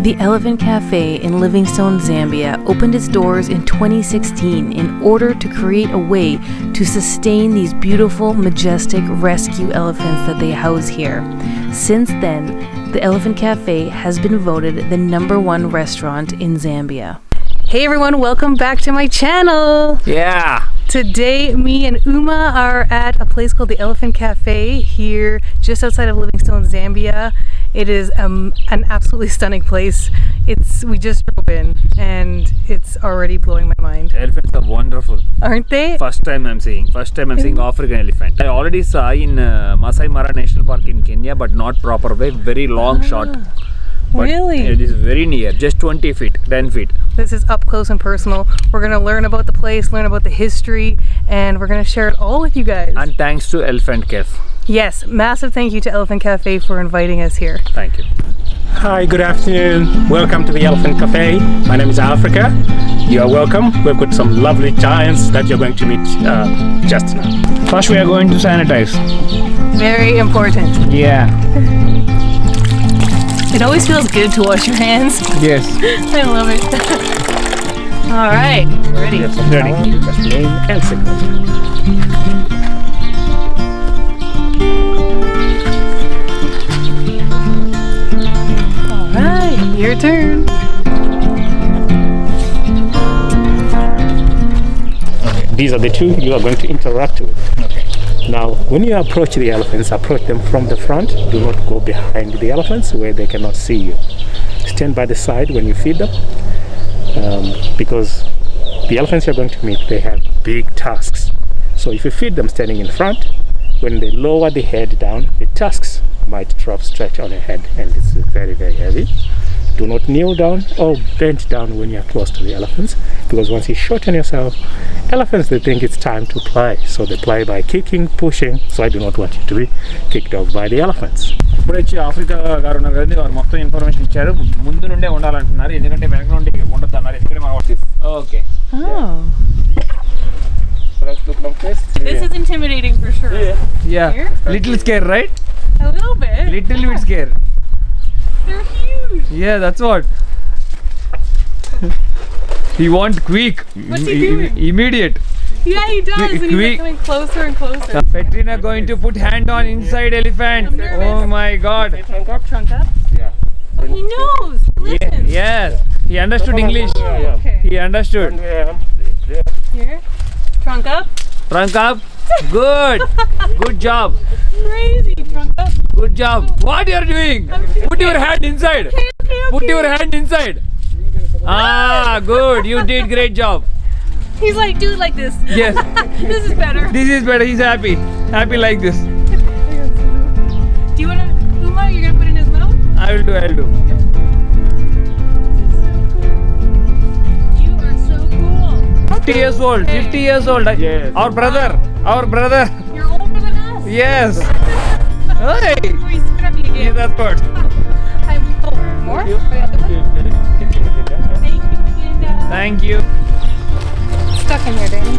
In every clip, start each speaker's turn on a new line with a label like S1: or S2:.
S1: The Elephant Cafe in Livingstone, Zambia opened its doors in 2016 in order to create a way to sustain these beautiful, majestic rescue elephants that they house here. Since then, the Elephant Cafe has been voted the number one restaurant in Zambia. Hey everyone, welcome back to my channel.
S2: Yeah.
S1: Today, me and Uma are at a place called the Elephant Cafe here just outside of Livingstone, Zambia. It is um, an absolutely stunning place. It's we just drove in and it's already blowing my mind.
S2: Elephants are wonderful.
S1: Aren't they?
S2: First time I'm seeing. First time I'm seeing African elephant. I already saw in uh, Masai Mara National Park in Kenya, but not proper way. Very long shot. But
S1: really?
S2: It is very near. Just 20 feet, 10 feet.
S1: This is up close and personal. We're gonna learn about the place, learn about the history, and we're gonna share it all with you guys.
S2: And thanks to Elephant Cafe.
S1: yes, massive thank you to Elephant Cafe for inviting us here.
S2: Thank you.
S3: Hi, good afternoon. Welcome to the Elephant Cafe. My name is Africa. You are welcome. We've got some lovely giants that you're going to meet uh, just now.
S2: First we are going to sanitize.
S1: Very important.
S2: Yeah.
S1: It always feels good to wash your hands.
S2: Yes.
S1: I love it. all right, ready.
S3: Yes, I'm
S2: Ready.
S3: Name and signature.
S1: All right, your turn.
S3: These are the two you are going to interact with. Now, when you approach the elephants, approach them from the front. Do not go behind the elephants where they cannot see you. Stand by the side when you feed them um, because the elephants you're going to meet, they have big tusks. So if you feed them standing in front, when they lower the head down, the tusks might drop straight on your head and it's very, very heavy Do not kneel down or bend down when you're close to the elephants because once you shorten yourself, elephants they think it's time to play. So they play by kicking, pushing. So I do not want you to be kicked off by the elephants.
S2: ఇప్పుడు వచ్చి Africa గారు ఉన్నారు కదండి వారు మొత్తం information ఇచ్చారు ముందు నుండే ఉండాలంటున్నారు ఎందుకంటే వెనక నుండి ఉండద్దు అన్నారు ఎందుకంటే మనం okay
S1: Oh, this is intimidating for sure.
S2: Yeah
S1: Here?
S2: Little scare right
S1: A little bit.
S2: Little bit scare
S1: They're huge.
S2: Yeah, that's what. he want quick,
S1: What's he
S2: im- im-
S1: doing?
S2: immediate.
S1: Yeah, he does.
S2: Quick-
S1: and he's like coming closer and closer.
S2: Petrena going to put hand on inside elephant.
S1: I'm.
S2: Oh my God.
S1: Trunk up. trunk up.
S3: Yeah.
S1: Oh, he knows. He
S2: Yeah,
S1: listens.
S2: yes, he understood oh, English.
S1: Oh, okay.
S2: He understood.
S1: Here. Trunk up.
S2: Trunk up. Good. Good job.
S1: Crazy. Trunk.
S2: Good job. What are you are doing? Put your hand inside.
S1: Okay, okay,
S2: Put your hand inside. Ah, good. You did great job.
S1: He's like, do it like this.
S2: Yes.
S1: this is better.
S2: This is better. He's happy. Happy like this.
S1: Do you want to, Uma? You're gonna put in his mouth?
S2: I will do. I will do.
S1: You are so cool.
S2: 50 years old, 50 years old.
S3: Yes.
S2: Our brother, our brother.
S1: You're older than us.
S2: Yes. Hey.
S1: He's spit at me
S2: Yeah,
S1: again.
S2: that's good.
S1: I, oh, more? Yeah, the one? Thank you, Melinda.
S2: Thank you.
S1: Stuck in here, Danny.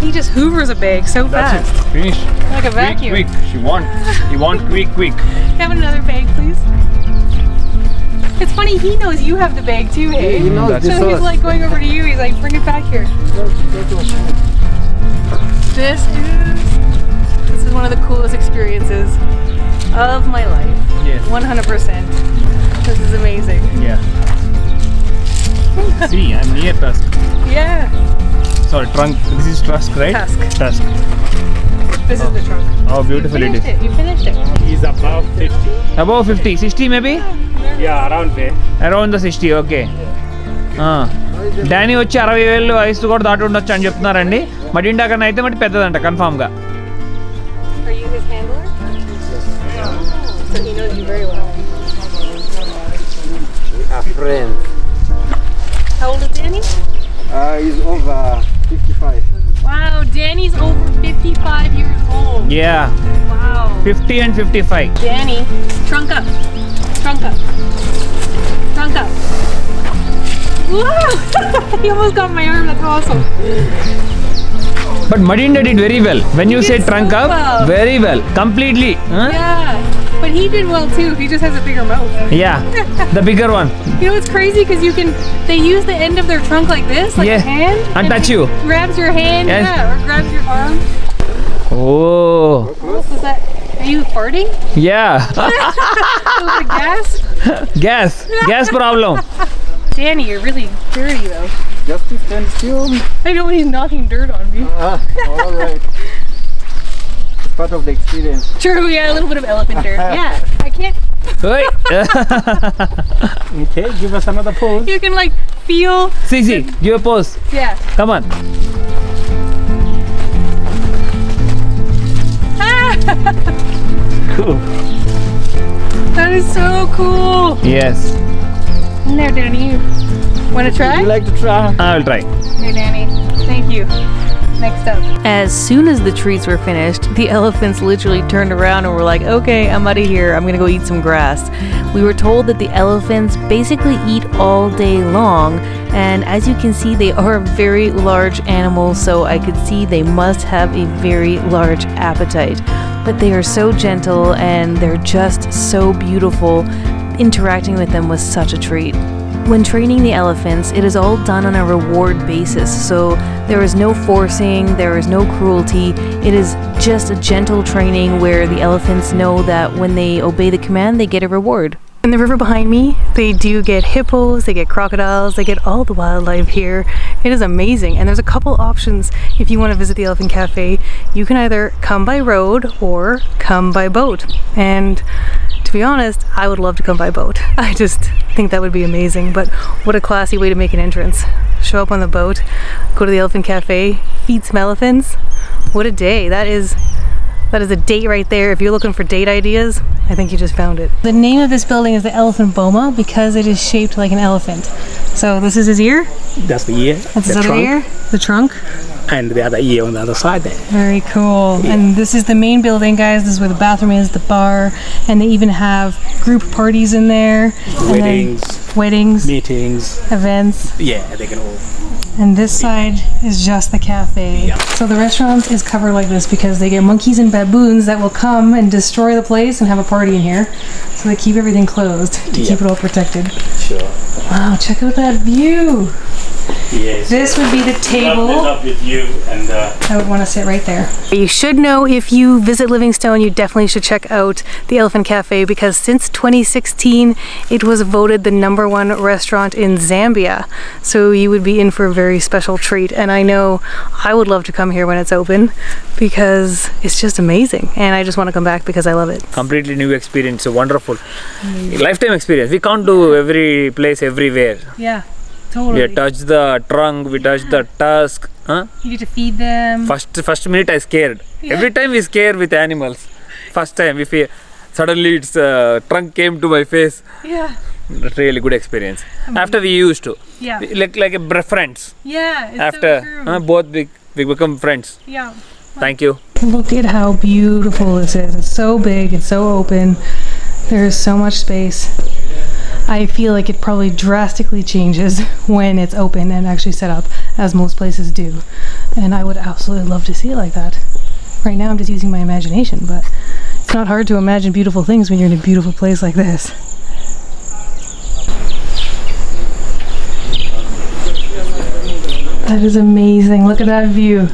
S1: He just hoovers a bag so
S2: That's
S1: fast.
S2: it. Finish.
S1: Like a
S2: Quick,
S1: vacuum.
S2: quick. She want. He want quick, quick.
S1: Have another bag, please. It's funny, he knows you have the bag too, hey?
S2: He knows
S1: so
S2: this
S1: he's
S2: us.
S1: like going over to you, he's like, bring it back here. This is this is one of the coolest experiences of my life.
S2: Yes.
S1: 100%. This is amazing.
S2: Yeah. See, I'm near Tusk.
S1: Yeah.
S2: Sorry, trunk. This is Tusk, right?
S1: Tusk.
S2: Tusk.
S1: This is the trunk.
S2: How beautiful
S1: you
S2: it is.
S1: it. You finished it.
S3: He's above 50.
S2: Above 50, 60 maybe?
S3: Yeah, around there.
S2: Around the sixty okay Danny వచ్చి అరవై వేలు వయసు కూడా దాటి ఉండొచ్చు అని చెప్తున్నారండి మడిండా కన్నా అయితే మట్టి పెద్దదంట కన్ఫామ్గా
S1: Are you his handler? So he knows you very well.
S4: We are friends.
S1: How old is Danny?
S4: Uh, he's over 55.
S1: Wow, Danny's over 55 years old.
S2: Yeah.
S1: Wow.
S2: 50 and 55.
S1: Danny, trunk up. Trunk up. Trunk up. Wow! he almost got my arm. That's awesome.
S2: But Madinda did very well.
S1: When
S2: you,
S1: say
S2: trunk
S1: up,
S2: very
S1: well.
S2: Completely. Huh?
S1: Yeah. But he did well too. He just has a bigger mouth.
S2: Yeah, the bigger one.
S1: You know it's crazy? Because you can, they use the end of their trunk like this, like
S2: Yeah.
S1: a hand.
S2: And touch
S1: it
S2: you.
S1: Grabs your hand,
S2: Yes.
S1: yeah, or grabs your arm.
S2: Oh,
S1: What was that? Are you farting?
S2: yeah.
S1: Was it gas?
S2: gas, gas problem.
S1: Danny, you're really dirty though.
S4: Just to stand still.
S1: I know he's knocking dirt on me.
S4: Ah, all right. It's part of the experience.
S1: True, yeah, a little bit of elephant dirt. Yeah, I can't.
S2: Oi.
S3: Okay, give us another pose.
S1: You can like feel.
S2: see, see, give a pose.
S1: Yeah.
S2: Come on. Ah!
S3: Cool.
S1: That is so cool.
S2: Yes,
S1: In there, Danny. You want to try?
S4: You like to try?
S2: I will try.
S1: Here, Danny. Thank you. Next up. As soon as the treats were finished, the elephants literally turned around and were like, okay, I'm out of here. I'm gonna go eat some grass. We were told that the elephants basically eat all day long, and as you can see, they are very large animals, so I could see they must have a very large appetite. But they are so gentle and they're just so beautiful. Interacting with them was such a treat. When training the elephants, it is all done on a reward basis, so there is no forcing, there is no cruelty. It is just a gentle training where the elephants know that when they obey the command, they get a reward. In the river behind me, they do get hippos, they get crocodiles, they get all the wildlife here. It is amazing, and there's a couple options if you want to visit the Elephant Cafe. You can either come by road or come by boat. And be honest, I would love to come by boat. I just think that would be amazing. But what a classy way to make an entrance. Show up on the boat, go to the Elephant Cafe, feed some elephants. What a day. That is that is a date right there. If you're looking for date ideas, I think you just found it. The name of this building is the Elephant Boma because it is shaped like an elephant. So this is his ear,
S3: That's the ear,
S1: that's his
S3: the
S1: other
S3: trunk,
S1: ear, the trunk.
S3: and the other ear on the other side there.
S1: Very cool. And this is the main building, guys. This is where the bathroom is, the bar, and they even have group parties in there.
S3: Weddings,
S1: weddings,
S3: meetings.
S1: events.
S3: Yeah, they can all.
S1: And this side is just the cafe.
S3: Yeah.
S1: So the restaurant is covered like this because they get monkeys and baboons that will come and destroy the place and have a party in here. So they keep everything closed to
S3: Yeah.
S1: keep it all protected.
S3: Sure.
S1: Wow, check out that view.
S3: Yes.
S1: This would be the table.
S3: Love with you and. Uh,
S1: I would want to sit right there. You should know if you visit Livingstone, you definitely should check out the Elephant Cafe because since 2016, it was voted the number one restaurant in Zambia. So you would be in for a very special treat. And I know I would love to come here when it's open because it's just amazing. And I just want to come back because I love it.
S2: Completely new experience, So wonderful. Lifetime experience. We can't do every place everywhere.
S1: Yeah,
S2: We touch the trunk, we touch the tusk. Huh?
S1: You get to feed them.
S2: First first minute I scared. Every time we scare with animals. First time if we, suddenly its uh, trunk came to my face.
S1: Yeah,
S2: Really good experience. After we used to,
S1: yeah,
S2: like like a friends.
S1: yeah.
S2: After
S1: so true.
S2: uh, both we, we become friends.
S1: yeah.
S2: Thank you.
S1: Look at how beautiful this is. It's so big, it's so open. There is so much space. I feel like it probably drastically changes when it's open and actually set up, as most places do. And I would absolutely love to see it like that. Right now, I'm just using my imagination, but it's not hard to imagine beautiful things when you're in a beautiful place like this. That is amazing. Look at that view.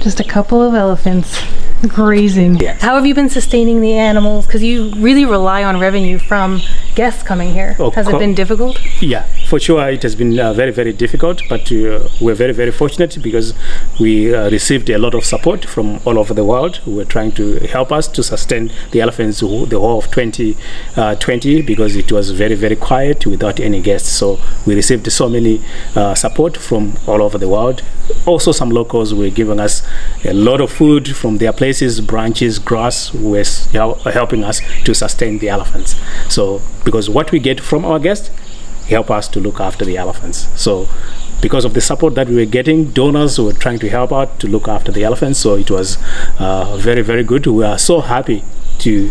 S1: Just a couple of elephants grazing. Yes. How have you been sustaining the animals? Because you really rely on revenue from guests coming here.
S3: Oh,
S1: Has it been difficult?
S3: Yeah, for sure, it has been uh, very, very difficult, but uh, we're very, very fortunate because we uh, received a lot of support from all over the world who were trying to help us to sustain the elephants the whole of 2020 because it was very, very quiet without any guests. So we received so many uh, support from all over the world. Also, some locals were giving us a lot of food from their places, branches, grass, was helping us to sustain the elephants. So because what we get from our guests help us to look after the elephants. So, because of the support that we were getting, donors were trying to help out to look after the elephants. So it was uh, very, very good. We are so happy to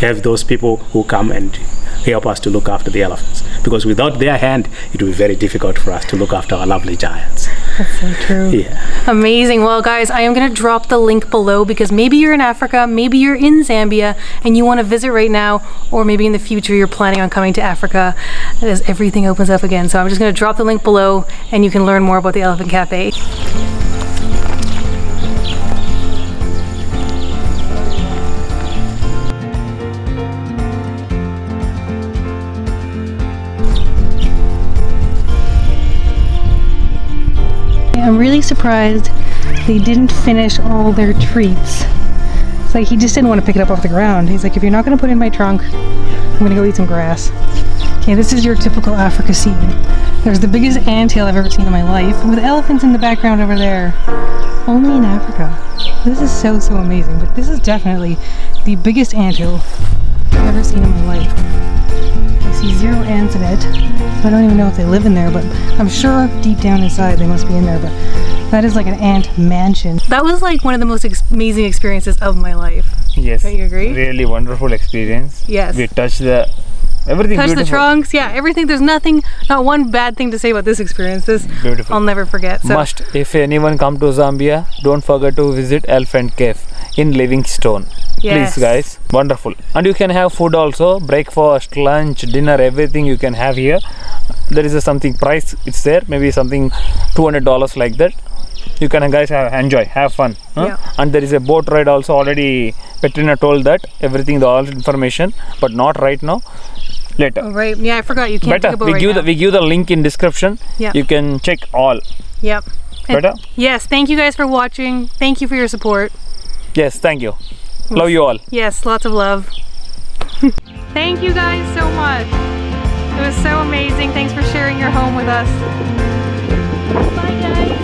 S3: have those people who come and help us to look after the elephants. Because without their hand, it would be very difficult for us to look after our lovely giants.
S1: That's so true.
S3: Yeah.
S1: Amazing. Well, guys, I am going to drop the link below because maybe you're in Africa, maybe you're in Zambia, and you want to visit right now, or maybe in the future you're planning on coming to Africa as everything opens up again. So I'm just going to drop the link below and you can learn more about the Elephant Cafe. I'm really surprised they didn't finish all their treats. It's like he just didn't want to pick it up off the ground. He's like, if you're not going to put it in my trunk, I'm going to go eat some grass. Okay, this is your typical Africa scene. There's the biggest anthill I've ever seen in my life, with elephants in the background over there. Only in Africa. This is so, so amazing. But this is definitely the biggest anthill I've ever seen in my life. I see zero ants in it. So I don't even know if they live in there, but I'm sure deep down inside they must be in there. But that is like an ant mansion. That was like one of the most ex- amazing experiences of my life.
S2: Yes.
S1: Don't you agree?
S2: Really wonderful experience.
S1: Yes.
S2: We touched the everything
S1: Touch the trunks, yeah, everything. There's nothing, not one bad thing to say about this experience. This
S2: Beautiful.
S1: I'll never forget. So
S2: Must. If anyone come to Zambia, don't forget to visit Elephant Cave in Livingstone.
S1: Yes.
S2: Please, guys. Wonderful. And you can have food also. Breakfast, lunch, dinner, everything you can have here. There is a something price. It's there. Maybe something two hundred dollars like that. You can guys have enjoy, have fun. huh?
S1: Yeah.
S2: And there is a boat ride also. Already Petrena told that everything, the all information, but not right now. Later.
S1: Oh, right, yeah, I forgot you can't
S2: Better.
S1: take a boat
S2: We
S1: right
S2: give
S1: now.
S2: the we give the link in description.
S1: Yeah.
S2: You can check all.
S1: Yep. And-
S2: Better.
S1: Yes, thank you guys for watching. Thank you for your support.
S2: Yes. Thank you. Love you all.
S1: Yes, lots of love. Thank you guys so much. It was so amazing. Thanks for sharing your home with us. Bye, guys.